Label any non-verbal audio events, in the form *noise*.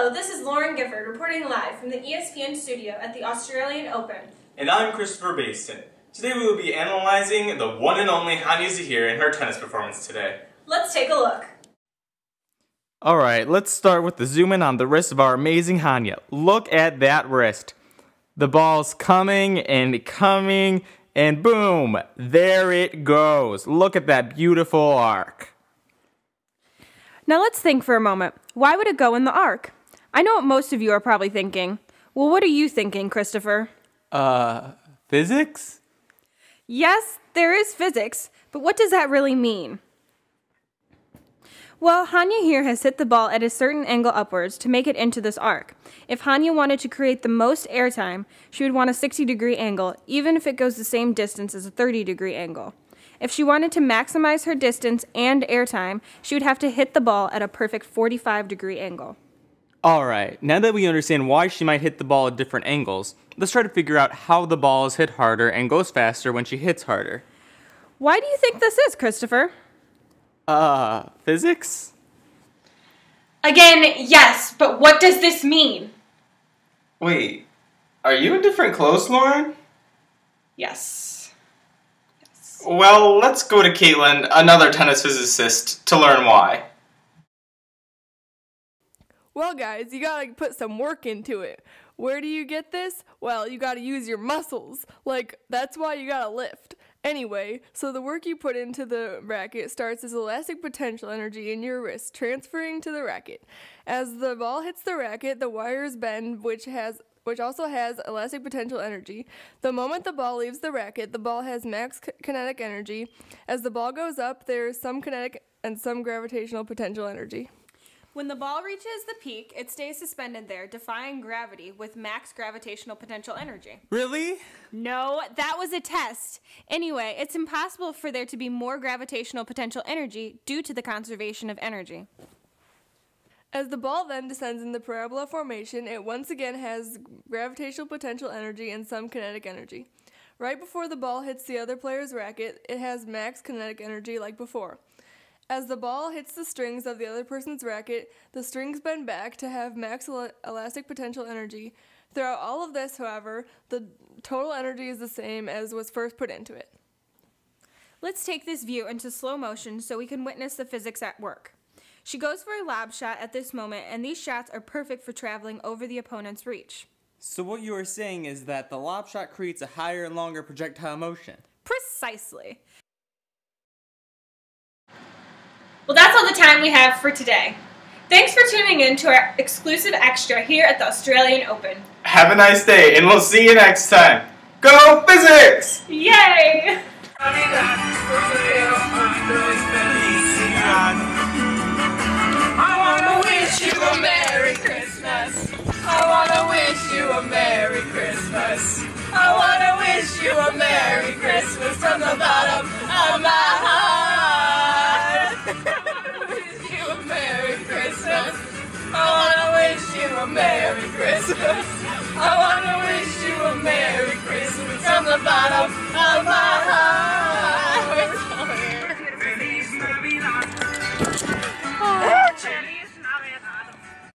Hello, this is Lauren Gifford reporting live from the ESPN studio at the Australian Open. And I'm Christopher Baston. Today we will be analyzing the one and only Hania Zahir in her tennis performance today. Let's take a look. Alright, let's start with the zoom in on the wrist of our amazing Hania. Look at that wrist. The ball's coming and coming, and boom, there it goes. Look at that beautiful arc. Now let's think for a moment. Why would it go in the arc? I know what most of you are probably thinking. Well, what are you thinking, Christopher? Uh, physics? Yes, there is physics, but what does that really mean? Well, Hania here has hit the ball at a certain angle upwards to make it into this arc. If Hania wanted to create the most airtime, she would want a 60 degree angle, even if it goes the same distance as a 30 degree angle. If she wanted to maximize her distance and airtime, she would have to hit the ball at a perfect 45 degree angle. Alright, now that we understand why she might hit the ball at different angles, let's try to figure out how the ball is hit harder and goes faster when she hits harder. Why do you think this is, Christopher? Uh, physics? Again, yes, but what does this mean? Wait, are you in different clothes, Lauren? Yes. Well, let's go to Caitlin, another tennis physicist, to learn why. Well, guys, you gotta put some work into it. Where do you get this? Well, you gotta use your muscles. Like, that's why you gotta lift. Anyway, so the work you put into the racket starts as elastic potential energy in your wrist, transferring to the racket. As the ball hits the racket, the wires bend, which has which also has elastic potential energy. The moment the ball leaves the racket, the ball has max kinetic energy. As the ball goes up, there is some kinetic and some gravitational potential energy. When the ball reaches the peak, it stays suspended there, defying gravity with max gravitational potential energy. Really? No, that was a test. Anyway, it's impossible for there to be more gravitational potential energy due to the conservation of energy. As the ball then descends in the parabola formation, it once again has gravitational potential energy and some kinetic energy. Right before the ball hits the other player's racket, it has max kinetic energy like before. As the ball hits the strings of the other person's racket, the strings bend back to have max el- elastic potential energy. Throughout all of this, however, the total energy is the same as was first put into it. Let's take this view into slow motion so we can witness the physics at work. She goes for a lob shot at this moment, and these shots are perfect for traveling over the opponent's reach. So what you are saying is that the lob shot creates a higher and longer projectile motion. Precisely. Well, that's all the time we have for today. Thanks for tuning in to our exclusive extra here at the Australian Open. Have a nice day, and we'll see you next time. Go physics! Yay! *laughs* a Merry Christmas. I wanna wish you a Merry Christmas from the bottom of my